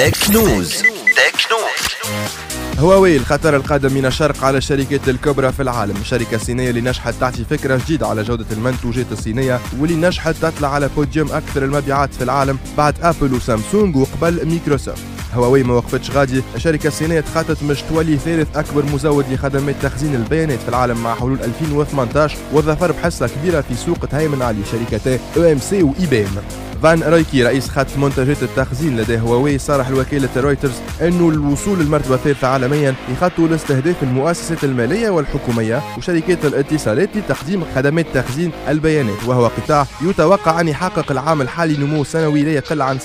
تكنوز تكنوز هواوي الخطر القادم من الشرق على الشركات الكبرى في العالم. الشركة الصينية اللي نجحت تعطي فكرة جديدة على جودة المنتوجات الصينية واللي نجحت تطلع على بوديوم أكثر المبيعات في العالم بعد أبل وسامسونج وقبل ميكروسوفت هواوي ما وقفتش غادي. الشركة الصينية تخطط مش تولي ثالث أكبر مزود لخدمات تخزين البيانات في العالم مع حلول 2018 وظفر بحصة كبيرة في سوق تهيمن على شركتي EMC و IBM فان رايكي رئيس خط منتجات التخزين لدى هواوي صرح لوكالة رويترز أنه الوصول للمرتبة الثالثة عالميا يخطوا لاستهداف المؤسسات المالية والحكومية وشركات الاتصالات لتقديم خدمات تخزين البيانات وهو قطاع يتوقع أن يحقق العام الحالي نمو سنوي لا يقل عن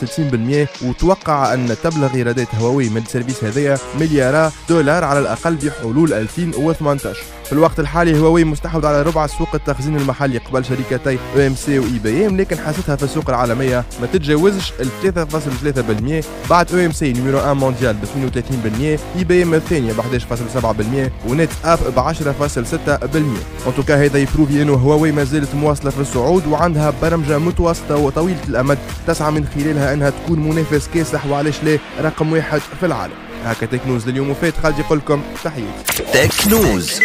60% وتوقع أن تبلغ إيرادات هواوي من ال service هذايا مليارات دولار على الأقل بحلول 2018 في الوقت الحالي هواوي مستحوذ على ربع سوق التخزين المحلي قبل شركتي EMC و IBM لكن حصتها في السوق العالمية ما تتجاوزش ال 3.3% بعد EMC numéro 1 mondial ب 32% IBM الثانية ب 11.7% و NetApp ب 10.6% en tout cas هذا يبروفي إنه هواوي ما زالت مواصلة في الصعود وعندها برمجة متوسطة وطويلة الأمد تسعى من خلالها إنها تكون منافس كاسح وعلاش لا؟ رقم واحد في العالم. هكا TecknOOz لليوم وفات. خالد يقول لكم تحياتي. TecknOOz